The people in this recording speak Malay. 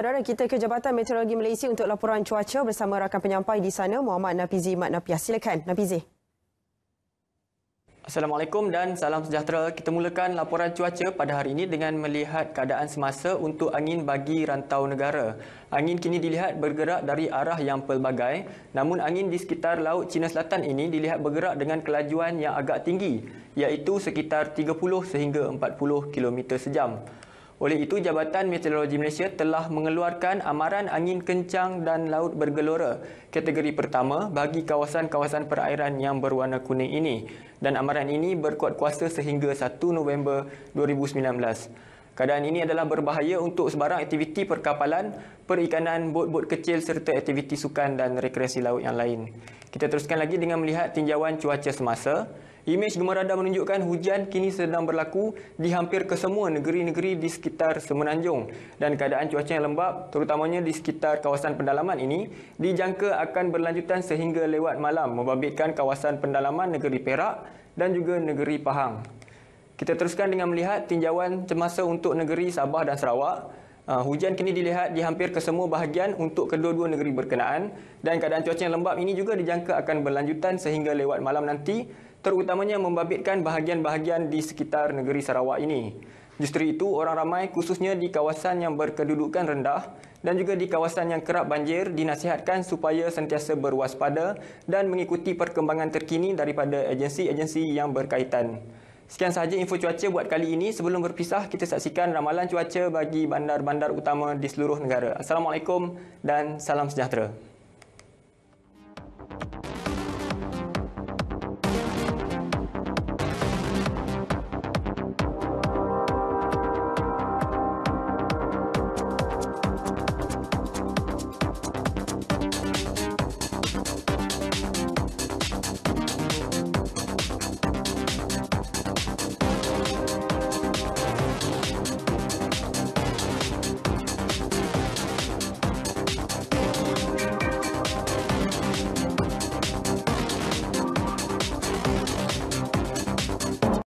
Saudara kita ke Jabatan Meteorologi Malaysia untuk laporan cuaca bersama rakan penyampai di sana Muhammad Nafizi Mat Napiah. Silakan Nafizi. Assalamualaikum dan salam sejahtera. Kita mulakan laporan cuaca pada hari ini dengan melihat keadaan semasa untuk angin bagi rantau negara. Angin kini dilihat bergerak dari arah yang pelbagai, namun angin di sekitar Laut Cina Selatan ini dilihat bergerak dengan kelajuan yang agak tinggi, iaitu sekitar 30 sehingga 40 km sejam. Oleh itu, Jabatan Meteorologi Malaysia telah mengeluarkan amaran angin kencang dan laut bergelora kategori pertama bagi kawasan-kawasan perairan yang berwarna kuning ini dan amaran ini berkuat kuasa sehingga 1 November 2019. Keadaan ini adalah berbahaya untuk sebarang aktiviti perkapalan, perikanan, bot-bot kecil serta aktiviti sukan dan rekreasi laut yang lain. Kita teruskan lagi dengan melihat tinjauan cuaca semasa. Imej gemar radar menunjukkan hujan kini sedang berlaku di hampir kesemua negeri-negeri di sekitar Semenanjung dan keadaan cuaca yang lembap terutamanya di sekitar kawasan pendalaman ini dijangka akan berlanjutan sehingga lewat malam membabitkan kawasan pendalaman negeri Perak dan juga negeri Pahang. Kita teruskan dengan melihat tinjauan cemasa untuk negeri Sabah dan Sarawak. Uh, hujan kini dilihat di hampir kesemua bahagian untuk kedua-dua negeri berkenaan dan keadaan cuaca yang lembap ini juga dijangka akan berlanjutan sehingga lewat malam nanti terutamanya membabitkan bahagian-bahagian di sekitar negeri Sarawak ini. Justru itu, orang ramai khususnya di kawasan yang berkedudukan rendah dan juga di kawasan yang kerap banjir dinasihatkan supaya sentiasa berwaspada dan mengikuti perkembangan terkini daripada agensi-agensi yang berkaitan. Sekian sahaja info cuaca buat kali ini. Sebelum berpisah, kita saksikan ramalan cuaca bagi bandar-bandar utama di seluruh negara. Assalamualaikum dan salam sejahtera.